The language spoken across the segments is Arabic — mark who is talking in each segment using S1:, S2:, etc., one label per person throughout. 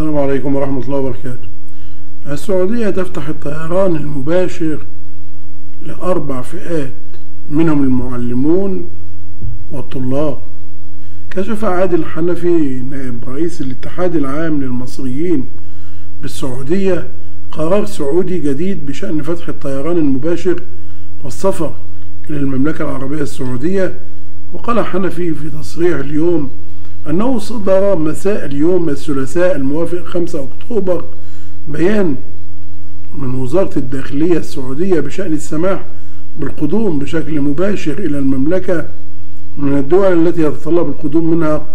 S1: السلام عليكم ورحمة الله وبركاته. السعودية تفتح الطيران المباشر لأربع فئات منهم المعلمون والطلاب. كشف عادل حنفي نائب رئيس الاتحاد العام للمصريين بالسعودية قرار سعودي جديد بشأن فتح الطيران المباشر والسفر إلى المملكة العربية السعودية. وقال حنفي في تصريح اليوم أنه صدر مساء اليوم الثلاثاء الموافق 5 أكتوبر بيان من وزارة الداخلية السعودية بشأن السماح بالقدوم بشكل مباشر إلى المملكة من الدول التي يتطلب القدوم منها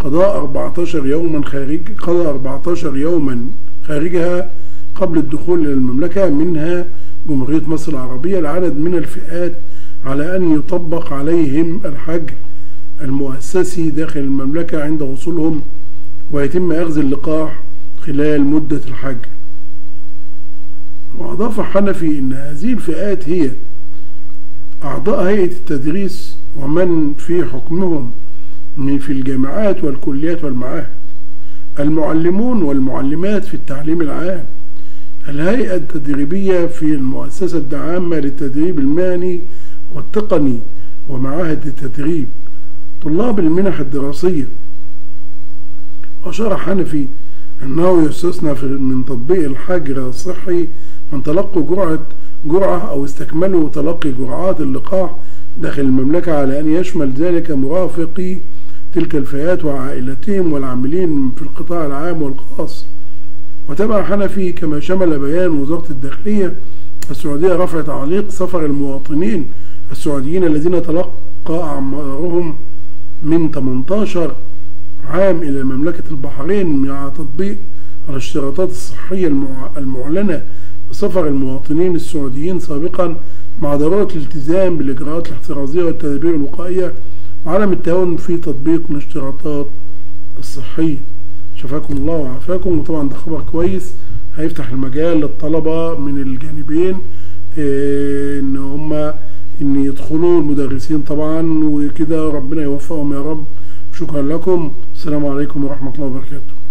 S1: قضاء 14 يوما خارج قضاء 14 يوما خارجها قبل الدخول إلى المملكة. منها جمهورية مصر العربية. العدد من الفئات على أن يطبق عليهم الحجر المؤسسي داخل المملكة عند وصولهم ويتم أخذ اللقاح خلال مدة الحج. وأضاف حنفي أن هذه الفئات هي أعضاء هيئة التدريس ومن في حكمهم من في الجامعات والكليات والمعاهد. المعلمون والمعلمات في التعليم العام الهيئة التدريبية في المؤسسة الدعامة للتدريب المهني والتقني ومعاهد التدريب. طلاب المنح الدراسية. وأشار حنفي أنه يستثنى من تطبيق الحجر الصحي من تلقوا جرعة جرعة أو استكملوا تلقي جرعات اللقاح داخل المملكة على أن يشمل ذلك مرافقي تلك الفئات وعائلتهم والعاملين في القطاع العام والخاص. وتبع حنفي كما شمل بيان وزارة الداخلية السعودية رفع تعليق سفر المواطنين السعوديين الذين تلقى أعمارهم من 18 عام إلى مملكة البحرين مع تطبيق الاشتراطات الصحية المعلنة بسفر المواطنين السعوديين سابقا مع ضرورة الالتزام بالإجراءات الاحترازية والتدابير الوقائية وعدم التهاون في تطبيق الاشتراطات الصحية. شفاكم الله وعافاكم. وطبعا ده خبر كويس. هيفتح المجال للطلبة من الجانبين إيه إن هم ان يدخلوا المدرسين طبعا وكده ربنا يوفقهم يا رب. شكرا لكم. السلام عليكم ورحمة الله وبركاته.